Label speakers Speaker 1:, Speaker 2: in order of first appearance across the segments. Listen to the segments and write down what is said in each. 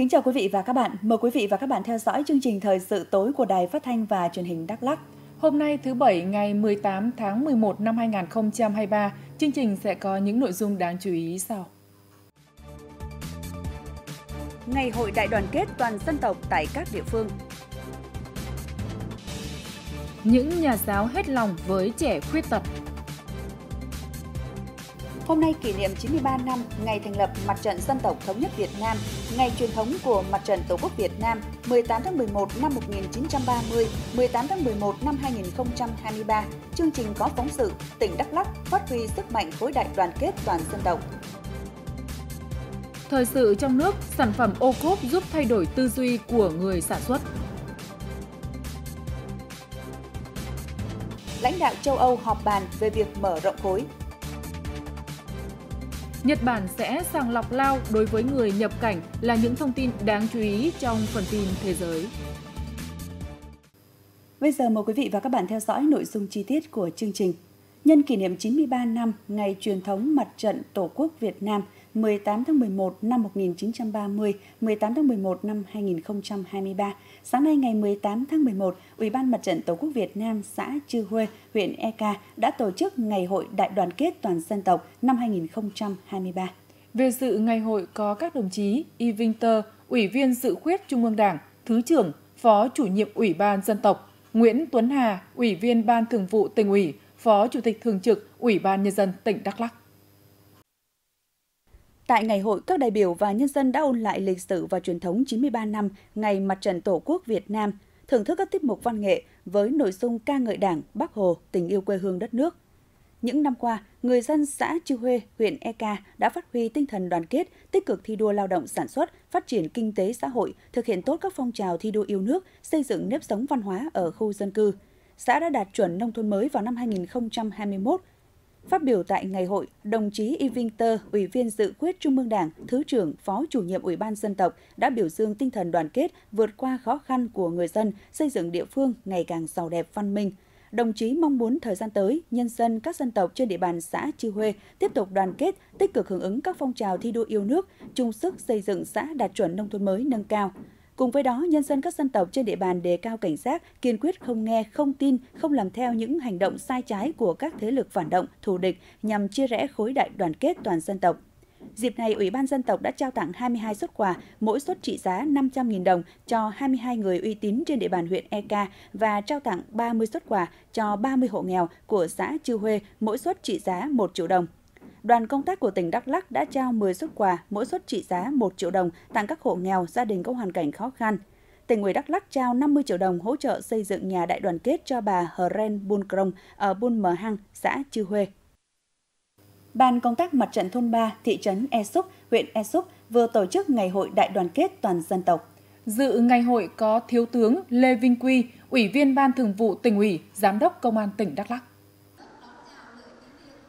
Speaker 1: Kính chào quý vị và các bạn. Mời quý vị và các bạn theo dõi chương trình thời sự tối của Đài Phát thanh và Truyền hình Đắk Lắk.
Speaker 2: Hôm nay thứ Bảy ngày 18 tháng 11 năm 2023, chương trình sẽ có những nội dung đáng chú ý sau.
Speaker 1: Ngày hội đại đoàn kết toàn dân tộc tại các địa phương.
Speaker 2: Những nhà giáo hết lòng với trẻ khuyết tật.
Speaker 1: Hôm nay kỷ niệm 93 năm ngày thành lập Mặt trận Dân tộc Thống nhất Việt Nam, ngày truyền thống của Mặt trận Tổ quốc Việt Nam 18 tháng 11 năm 1930, 18 tháng 11 năm 2023. Chương trình có phóng sự tỉnh Đắk Lắk phát huy sức mạnh khối đại đoàn kết toàn dân tộc.
Speaker 2: Thời sự trong nước, sản phẩm ô cốp giúp thay đổi tư duy của người sản xuất.
Speaker 1: Lãnh đạo châu Âu họp bàn về việc mở rộng khối
Speaker 2: Nhật Bản sẽ sàng lọc lao đối với người nhập cảnh là những thông tin đáng chú ý trong phần tin thế giới.
Speaker 1: Bây giờ mời quý vị và các bạn theo dõi nội dung chi tiết của chương trình. Nhân kỷ niệm 93 năm ngày truyền thống Mặt trận Tổ quốc Việt Nam 18 tháng 11 năm 1930, 18 tháng 11 năm 2023, sáng nay ngày 18 tháng 11, Ủy ban Mặt trận Tổ quốc Việt Nam xã Chư Huê, huyện Eka đã tổ chức Ngày hội Đại đoàn kết toàn dân tộc năm 2023.
Speaker 2: Về dự ngày hội có các đồng chí Y Vinh Tơ, Ủy viên Dự khuyết Trung ương Đảng, Thứ trưởng, Phó chủ nhiệm Ủy ban Dân tộc, Nguyễn Tuấn Hà, Ủy viên Ban Thường vụ tỉnh ủy, Phó Chủ tịch Thường trực Ủy ban Nhân dân tỉnh Đắk Lắc.
Speaker 1: Tại ngày hội, các đại biểu và nhân dân đã ôn lại lịch sử và truyền thống 93 năm Ngày Mặt trận Tổ quốc Việt Nam, thưởng thức các tiết mục văn nghệ với nội dung ca ngợi Đảng, Bác Hồ, tình yêu quê hương đất nước. Những năm qua, người dân xã Chư Huê, huyện Eka đã phát huy tinh thần đoàn kết, tích cực thi đua lao động sản xuất, phát triển kinh tế xã hội, thực hiện tốt các phong trào thi đua yêu nước, xây dựng nếp sống văn hóa ở khu dân cư. Xã đã đạt chuẩn nông thôn mới vào năm 2021, Phát biểu tại ngày hội, đồng chí Y Winter, Ủy viên Dự quyết Trung ương Đảng, Thứ trưởng, Phó chủ nhiệm Ủy ban Dân tộc đã biểu dương tinh thần đoàn kết vượt qua khó khăn của người dân, xây dựng địa phương ngày càng giàu đẹp văn minh. Đồng chí mong muốn thời gian tới, nhân dân các dân tộc trên địa bàn xã Chư Huê tiếp tục đoàn kết, tích cực hưởng ứng các phong trào thi đua yêu nước, chung sức xây dựng xã đạt chuẩn nông thôn mới nâng cao. Cùng với đó, nhân dân các dân tộc trên địa bàn đề cao cảnh giác, kiên quyết không nghe, không tin, không làm theo những hành động sai trái của các thế lực phản động, thù địch nhằm chia rẽ khối đại đoàn kết toàn dân tộc. Dịp này, Ủy ban dân tộc đã trao tặng 22 xuất quà, mỗi suất trị giá 500.000 đồng cho 22 người uy tín trên địa bàn huyện Eka và trao tặng 30 xuất quà cho 30 hộ nghèo của xã Chư Huê, mỗi suất trị giá 1 triệu đồng đoàn công tác của tỉnh Đắk Lắk đã trao 10 xuất quà, mỗi suất trị giá 1 triệu đồng tặng các hộ nghèo, gia đình có hoàn cảnh khó khăn. Tỉnh ủy Đắk Lắk trao 50 triệu đồng hỗ trợ xây dựng nhà đại đoàn kết cho bà Hờ Ren Bun Krong ở Bun Mờ Hăng, xã Chư Huê. Ban công tác mặt trận thôn 3, thị trấn E Súc, huyện E Súc vừa tổ chức Ngày hội đại đoàn kết toàn dân tộc.
Speaker 2: Dự ngày hội có Thiếu tướng Lê Vinh Quy, Ủy viên Ban Thường vụ tỉnh ủy, Giám đốc Công an tỉnh Đắk Lắk.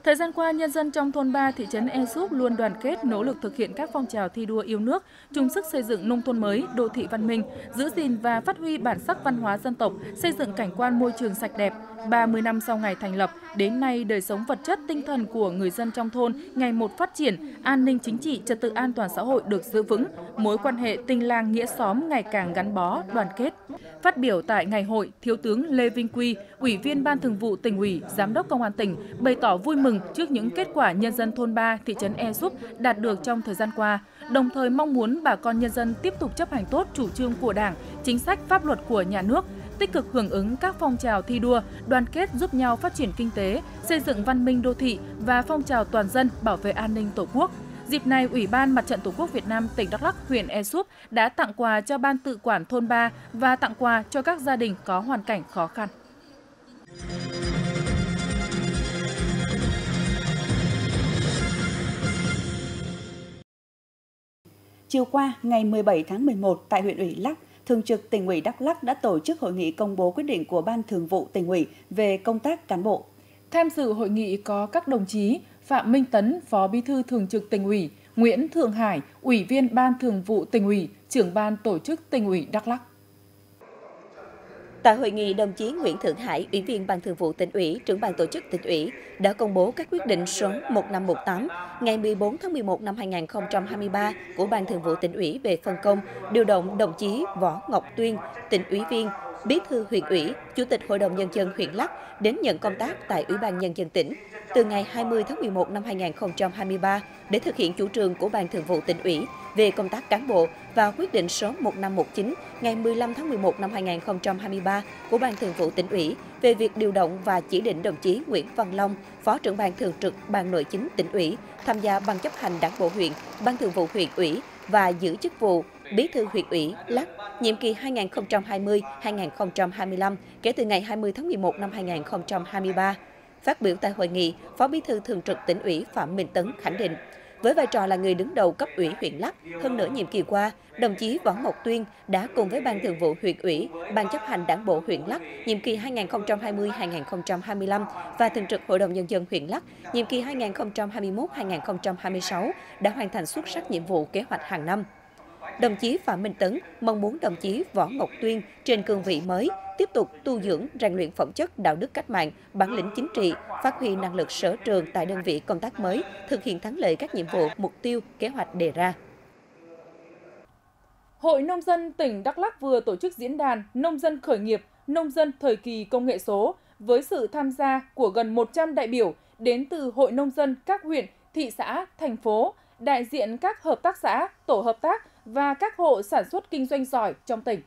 Speaker 2: Thời gian qua, nhân dân trong thôn 3 thị trấn E Súp luôn đoàn kết nỗ lực thực hiện các phong trào thi đua yêu nước, chung sức xây dựng nông thôn mới, đô thị văn minh, giữ gìn và phát huy bản sắc văn hóa dân tộc, xây dựng cảnh quan môi trường sạch đẹp. 30 năm sau ngày thành lập, đến nay đời sống vật chất tinh thần của người dân trong thôn ngày một phát triển, an ninh chính trị, trật tự an toàn xã hội được giữ vững, mối quan hệ tinh lang nghĩa xóm ngày càng gắn bó, đoàn kết. Phát biểu tại ngày hội, Thiếu tướng Lê Vinh Quy, Ủy viên Ban Thường vụ tỉnh ủy, Giám đốc Công an tỉnh bày tỏ vui mừng trước những kết quả nhân dân thôn 3 thị trấn E Súp đạt được trong thời gian qua, đồng thời mong muốn bà con nhân dân tiếp tục chấp hành tốt chủ trương của Đảng, chính sách pháp luật của nhà nước, tích cực hưởng ứng các phong trào thi đua, đoàn kết giúp nhau phát triển kinh tế, xây dựng văn minh đô thị và phong trào toàn dân bảo vệ an ninh Tổ quốc. Dịp này, Ủy ban Mặt trận Tổ quốc Việt Nam tỉnh Đắk Lắk, huyện E Súp đã tặng quà cho ban tự quản thôn 3 và tặng quà cho các gia đình có hoàn cảnh khó khăn.
Speaker 1: Chiều qua, ngày 17 tháng 11 tại huyện ủy Lắk, Thường trực tỉnh ủy Đắk Lắk đã tổ chức hội nghị công bố quyết định của Ban Thường vụ tỉnh ủy về công tác cán bộ.
Speaker 2: Tham dự hội nghị có các đồng chí Phạm Minh Tấn, Phó Bí thư Thường trực tỉnh ủy, Nguyễn Thượng Hải, Ủy viên Ban Thường vụ tỉnh ủy, trưởng ban tổ chức tỉnh ủy Đắk Lắk.
Speaker 3: Tại hội nghị, đồng chí Nguyễn Thượng Hải, Ủy viên Ban Thường vụ tỉnh ủy, trưởng ban tổ chức tỉnh ủy đã công bố các quyết định số 1518 ngày 14 tháng 11 năm 2023 của Ban Thường vụ tỉnh ủy về phân công, điều động đồng chí Võ Ngọc Tuyên, tỉnh ủy viên, bí thư huyện ủy, chủ tịch Hội đồng Nhân dân huyện Lắc đến nhận công tác tại Ủy ban Nhân dân tỉnh từ ngày 20 tháng 11 năm 2023 để thực hiện chủ trương của Ban Thường vụ tỉnh ủy về công tác cán bộ và quyết định số 1519 ngày 15 tháng 11 năm 2023 của Ban Thường vụ tỉnh ủy về việc điều động và chỉ định đồng chí Nguyễn Văn Long, Phó trưởng ban thường trực Ban Nội chính tỉnh ủy tham gia ban chấp hành Đảng bộ huyện, Ban Thường vụ huyện ủy và giữ chức vụ Bí thư huyện ủy Lắc nhiệm kỳ 2020-2025 kể từ ngày 20 tháng 11 năm 2023. Phát biểu tại hội nghị, Phó Bí thư Thường trực tỉnh ủy Phạm Minh Tấn khẳng định, với vai trò là người đứng đầu cấp ủy huyện Lắc, hơn nửa nhiệm kỳ qua, đồng chí Võ Ngọc Tuyên đã cùng với Ban Thường vụ huyện ủy, Ban chấp hành Đảng bộ huyện Lắc nhiệm kỳ 2020-2025 và Thường trực Hội đồng Nhân dân huyện Lắc nhiệm kỳ 2021-2026 đã hoàn thành xuất sắc nhiệm vụ kế hoạch hàng năm. Đồng chí Phạm Minh Tấn mong muốn đồng chí Võ Ngọc Tuyên trên cương vị mới tiếp tục tu dưỡng, rèn luyện phẩm chất đạo đức cách mạng, bản lĩnh chính trị, phát huy năng lực sở trường tại đơn vị công tác mới, thực hiện thắng lợi các nhiệm vụ, mục tiêu, kế hoạch đề ra.
Speaker 2: Hội Nông dân tỉnh Đắk Lắk vừa tổ chức diễn đàn Nông dân khởi nghiệp, nông dân thời kỳ công nghệ số với sự tham gia của gần 100 đại biểu đến từ Hội Nông dân các huyện, thị xã, thành phố, đại diện các hợp tác xã, tổ hợp tác và các hộ sản xuất kinh doanh giỏi trong tỉnh.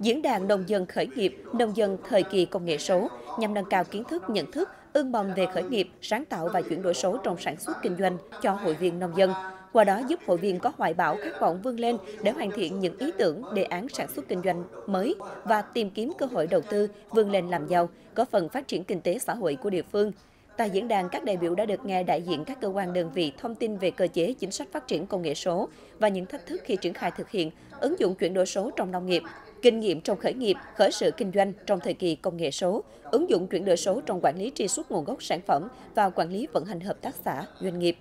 Speaker 3: Diễn đàn nông dân khởi nghiệp, nông dân thời kỳ công nghệ số nhằm nâng cao kiến thức, nhận thức, ương mầm về khởi nghiệp, sáng tạo và chuyển đổi số trong sản xuất kinh doanh cho hội viên nông dân. Qua đó giúp hội viên có hoài bão khát vọng vươn lên để hoàn thiện những ý tưởng, đề án sản xuất kinh doanh mới và tìm kiếm cơ hội đầu tư vươn lên làm giàu, có phần phát triển kinh tế xã hội của địa phương. Tại diễn đàn, các đại biểu đã được nghe đại diện các cơ quan đơn vị thông tin về cơ chế chính sách phát triển công nghệ số và những thách thức khi triển khai thực hiện, ứng dụng chuyển đổi số trong nông nghiệp, kinh nghiệm trong khởi nghiệp, khởi sự kinh doanh trong thời kỳ công nghệ số, ứng dụng chuyển đổi số trong quản lý truy xuất nguồn gốc sản phẩm và quản lý vận hành hợp tác xã, doanh nghiệp.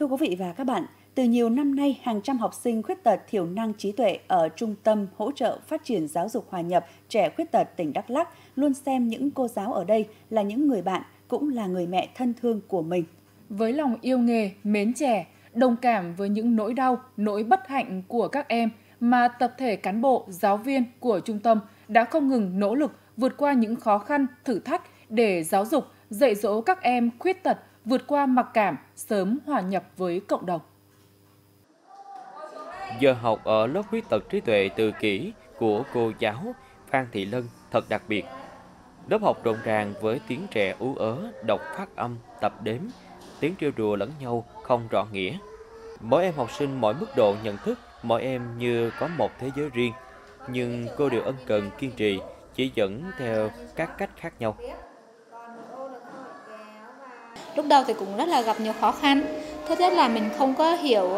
Speaker 1: Thưa quý vị và các bạn, từ nhiều năm nay, hàng trăm học sinh khuyết tật thiểu năng trí tuệ ở Trung tâm Hỗ trợ Phát triển Giáo dục Hòa nhập Trẻ Khuyết tật tỉnh Đắk Lắk luôn xem những cô giáo ở đây là những người bạn, cũng là người mẹ thân thương của mình.
Speaker 2: Với lòng yêu nghề, mến trẻ, đồng cảm với những nỗi đau, nỗi bất hạnh của các em mà tập thể cán bộ, giáo viên của trung tâm đã không ngừng nỗ lực vượt qua những khó khăn, thử thách để giáo dục, dạy dỗ các em khuyết tật vượt qua mặc cảm, sớm hòa nhập với cộng đồng.
Speaker 4: Giờ học ở lớp khuyết tật trí tuệ từ kỷ của cô giáo Phan Thị Lân thật đặc biệt. Lớp học rộn ràng với tiếng trẻ ú ớ, đọc phát âm, tập đếm, tiếng trêu đùa lẫn nhau không rõ nghĩa. Mỗi em học sinh mỗi mức độ nhận thức, mỗi em như có một thế giới riêng, nhưng cô đều ân cần kiên trì, chỉ dẫn theo các cách khác nhau.
Speaker 5: Lúc đầu thì cũng rất là gặp nhiều khó khăn. Thứ nhất là mình không có hiểu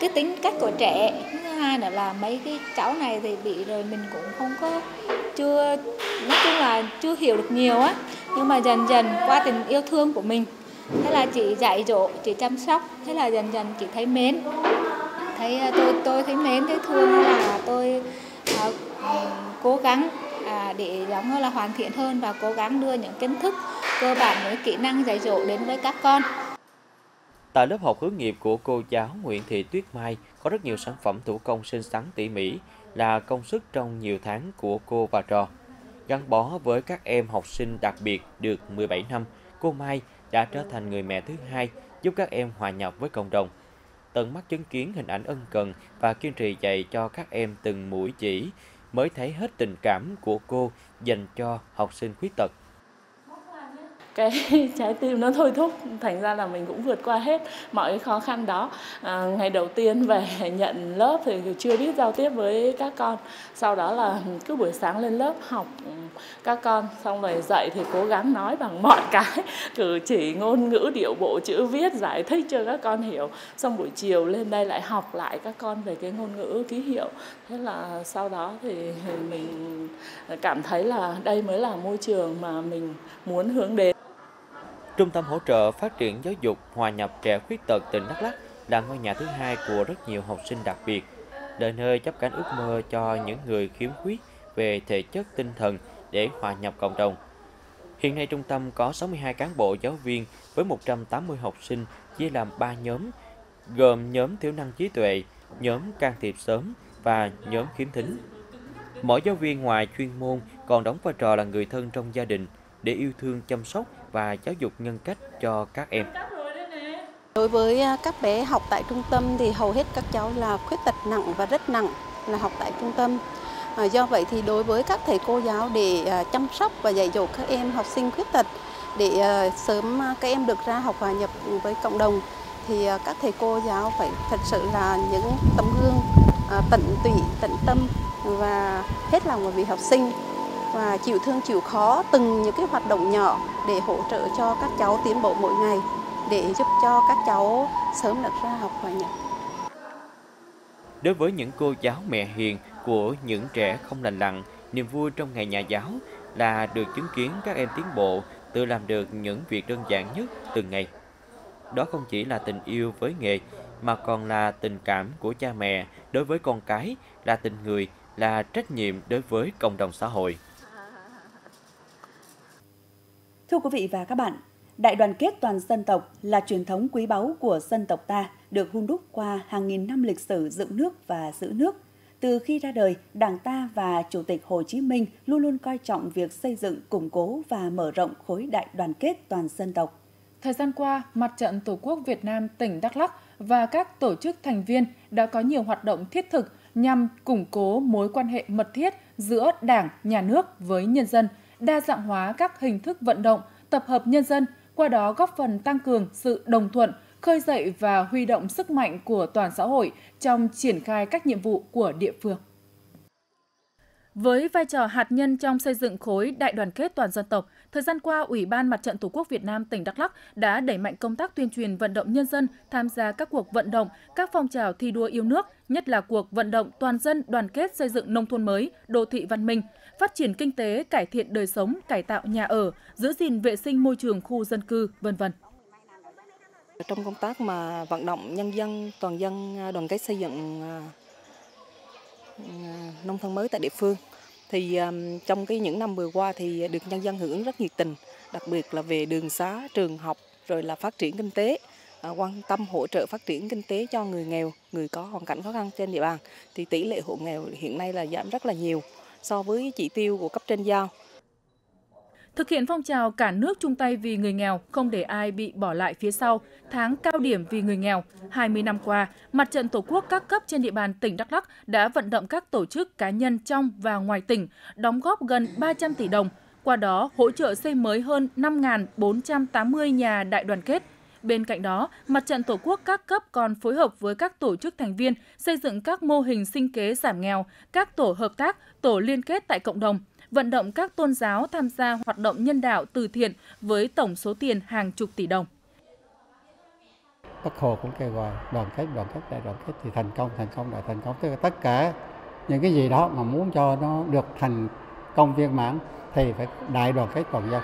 Speaker 5: cái tính cách của trẻ. Thứ hai nữa là mấy cái cháu này thì bị rồi mình cũng không có chưa nói chung là chưa hiểu được nhiều á. Nhưng mà dần dần qua tình yêu thương của mình thế là chị dạy dỗ chị chăm sóc thế là dần dần chị thấy mến. Thấy à, tôi tôi thấy mến thấy thương là tôi à, cố gắng à, để giống như là hoàn thiện hơn và cố gắng đưa những kiến thức cơ bản những kỹ năng dạy dỗ đến với các con.
Speaker 4: Tại lớp học hướng nghiệp của cô giáo Nguyễn Thị Tuyết Mai có rất nhiều sản phẩm thủ công xinh xắn tỉ mỉ là công sức trong nhiều tháng của cô và trò. Gắn bó với các em học sinh đặc biệt được 17 năm, cô Mai đã trở thành người mẹ thứ hai giúp các em hòa nhập với cộng đồng. Tận mắt chứng kiến hình ảnh ân cần và kiên trì dạy cho các em từng mũi chỉ mới thấy hết tình cảm của cô dành cho học sinh khuyết tật
Speaker 6: cái trái tim nó thôi thúc thành ra là mình cũng vượt qua hết mọi cái khó khăn đó. À, ngày đầu tiên về nhận lớp thì chưa biết giao tiếp với các con. Sau đó là cứ buổi sáng lên lớp học ừ, các con xong rồi dạy thì cố gắng nói bằng mọi cái cử chỉ ngôn ngữ điệu bộ chữ viết giải thích cho các con hiểu. Xong buổi chiều lên đây lại học lại các con về cái ngôn ngữ ký hiệu. Thế là sau đó thì mình cảm thấy là đây mới là môi trường mà mình muốn hướng đến.
Speaker 4: Trung tâm hỗ trợ phát triển giáo dục hòa nhập trẻ khuyết tật tỉnh Đắk Lắk là ngôi nhà thứ hai của rất nhiều học sinh đặc biệt. là nơi chấp cánh ước mơ cho những người khiếm khuyết về thể chất tinh thần để hòa nhập cộng đồng. Hiện nay trung tâm có 62 cán bộ giáo viên với 180 học sinh chia làm 3 nhóm, gồm nhóm thiếu năng trí tuệ, nhóm can thiệp sớm và nhóm khiếm thính. Mỗi giáo viên ngoài chuyên môn còn đóng vai trò là người thân trong gia đình để yêu thương chăm sóc và giáo dục nhân cách cho các em.
Speaker 7: Đối với à, các bé học tại trung tâm thì hầu hết các cháu là khuyết tật nặng và rất nặng là học tại trung tâm. À, do vậy thì đối với các thầy cô giáo để à, chăm sóc và dạy dỗ các em học sinh khuyết tật để sớm các em được ra học hòa nhập với cộng đồng thì các thầy cô giáo phải thật sự là những tấm gương tận tụy, tận tâm và hết lòng vì học sinh và chịu thương chịu khó từng những cái hoạt động nhỏ để hỗ trợ cho các cháu tiến bộ mỗi ngày để giúp cho các cháu sớm được ra học hòa nhập.
Speaker 4: Đối với những cô giáo mẹ hiền của những trẻ không lành lặn, niềm vui trong ngày nhà giáo là được chứng kiến các em tiến bộ, tự làm được những việc đơn giản nhất từng ngày. Đó không chỉ là tình yêu với nghề, mà còn là tình cảm của cha mẹ đối với con cái, là tình người, là trách nhiệm đối với cộng đồng xã hội.
Speaker 1: Thưa quý vị và các bạn, Đại đoàn kết toàn dân tộc là truyền thống quý báu của dân tộc ta, được hun đúc qua hàng nghìn năm lịch sử dựng nước và giữ nước. Từ khi ra đời, Đảng ta và Chủ tịch Hồ Chí Minh luôn luôn coi trọng việc xây dựng, củng cố và mở rộng khối đại đoàn kết toàn dân tộc.
Speaker 2: Thời gian qua, Mặt trận Tổ quốc Việt Nam tỉnh Đắk Lắk và các tổ chức thành viên đã có nhiều hoạt động thiết thực nhằm củng cố mối quan hệ mật thiết giữa Đảng, Nhà nước với nhân dân, đa dạng hóa các hình thức vận động, tập hợp nhân dân, qua đó góp phần tăng cường sự đồng thuận, khơi dậy và huy động sức mạnh của toàn xã hội trong triển khai các nhiệm vụ của địa phương. Với vai trò hạt nhân trong xây dựng khối đại đoàn kết toàn dân tộc, thời gian qua, Ủy ban Mặt trận Tổ quốc Việt Nam tỉnh Đắk Lắk đã đẩy mạnh công tác tuyên truyền vận động nhân dân tham gia các cuộc vận động, các phong trào thi đua yêu nước, nhất là cuộc vận động toàn dân đoàn kết xây dựng nông thôn mới, đô thị văn minh, phát triển kinh tế, cải thiện đời sống, cải tạo nhà ở, giữ gìn vệ sinh môi trường khu dân cư, vân vân.
Speaker 8: Trong công tác mà vận động nhân dân, toàn dân à, đoàn kết xây dựng à, à, nông thôn mới tại địa phương thì um, trong cái những năm vừa qua thì được nhân dân hưởng ứng rất nhiệt tình, đặc biệt là về đường xá, trường học rồi là phát triển kinh tế, ờ, quan tâm hỗ trợ phát triển kinh tế cho người nghèo, người có hoàn cảnh khó khăn trên địa bàn thì tỷ lệ hộ nghèo hiện nay là giảm rất là nhiều so với chỉ tiêu của cấp trên giao.
Speaker 2: Thực hiện phong trào cả nước chung tay vì người nghèo, không để ai bị bỏ lại phía sau, tháng cao điểm vì người nghèo. 20 năm qua, Mặt trận Tổ quốc các cấp trên địa bàn tỉnh Đắk Lắk đã vận động các tổ chức cá nhân trong và ngoài tỉnh đóng góp gần 300 tỷ đồng, qua đó hỗ trợ xây mới hơn 5.480 nhà đại đoàn kết. Bên cạnh đó, Mặt trận Tổ quốc các cấp còn phối hợp với các tổ chức thành viên xây dựng các mô hình sinh kế giảm nghèo, các tổ hợp tác, tổ liên kết tại cộng đồng – vận động các tôn giáo tham gia hoạt động nhân đạo từ thiện với tổng số tiền hàng chục tỷ đồng.
Speaker 9: Bắc Hồ cũng kêu gọi đoàn kết, đoàn kết, đại đoàn kết thì thành công, thành công, đại thành công. Tức là tất cả những cái gì đó mà muốn cho nó được thành công viên mãn thì phải đại đoàn kết toàn dân.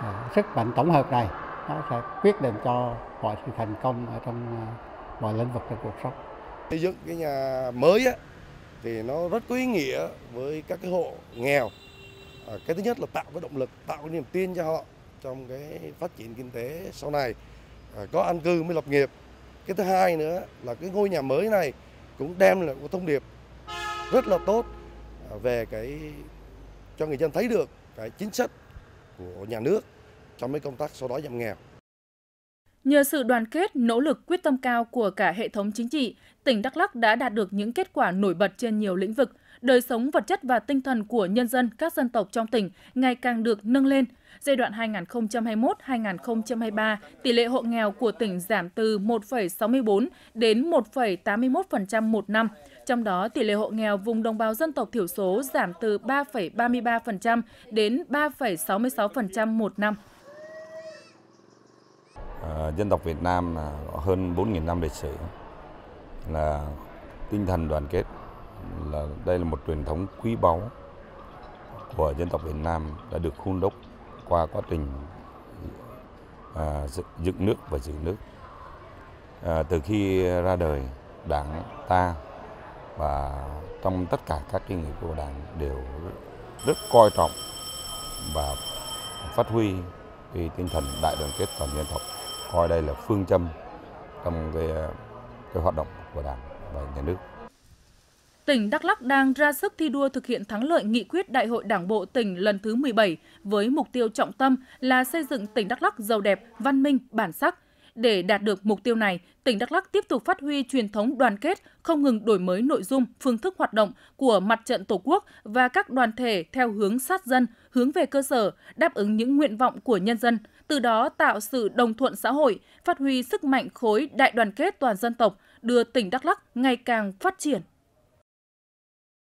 Speaker 9: À, sức mạnh tổng hợp này nó sẽ quyết định cho mọi sự thành công ở trong à, mọi lĩnh vực trong cuộc sống.
Speaker 10: Xây dựng cái nhà mới á, thì nó rất có ý nghĩa với các cái hộ nghèo Ờ, cái thứ nhất là tạo cái động lực tạo cái niềm tin cho họ trong cái phát triển kinh tế sau này. À, có an cư mới lập nghiệp. Cái thứ hai nữa là cái ngôi nhà mới này cũng đem lại một thông điệp rất là tốt ờ, về cái cho người dân thấy được cái chính sách của nhà nước trong cái công tác xóa đói giảm nghèo.
Speaker 2: Nhờ sự đoàn kết, nỗ lực quyết tâm cao của cả hệ thống chính trị, tỉnh Đắk Lắk đã đạt được những kết quả nổi bật trên nhiều lĩnh vực, đời sống vật chất và tinh thần của nhân dân các dân tộc trong tỉnh ngày càng được nâng lên. Giai đoạn 2021-2023, tỷ lệ hộ nghèo của tỉnh giảm từ 1,64 đến 1,81% một năm. Trong đó, tỷ lệ hộ nghèo vùng đồng bào dân tộc thiểu số giảm từ 3,33% đến 3,66% một năm.
Speaker 11: À, dân tộc Việt Nam là hơn 4.000 năm lịch sử là tinh thần đoàn kết là đây là một truyền thống quý báu của dân tộc Việt Nam đã được hun đúc qua quá trình à, dựng nước và giữ nước. À, từ khi ra đời, Đảng ta và trong tất cả các cái nghị của đảng đều rất coi trọng và phát huy cái tinh thần đại đoàn kết toàn dân tộc coi đây là phương châm trong cái, cái hoạt động của đảng và nhà nước
Speaker 2: tỉnh Đắk Lắk đang ra sức thi đua thực hiện thắng lợi nghị quyết Đại hội Đảng bộ tỉnh lần thứ 17 với mục tiêu trọng tâm là xây dựng tỉnh Đắk Lắk giàu đẹp, văn minh, bản sắc. Để đạt được mục tiêu này, tỉnh Đắk Lắk tiếp tục phát huy truyền thống đoàn kết, không ngừng đổi mới nội dung, phương thức hoạt động của mặt trận Tổ quốc và các đoàn thể theo hướng sát dân, hướng về cơ sở, đáp ứng những nguyện vọng của nhân dân, từ đó tạo sự đồng thuận xã hội, phát huy sức mạnh khối đại đoàn kết toàn dân tộc, đưa tỉnh Đắk Lắk ngày càng phát triển.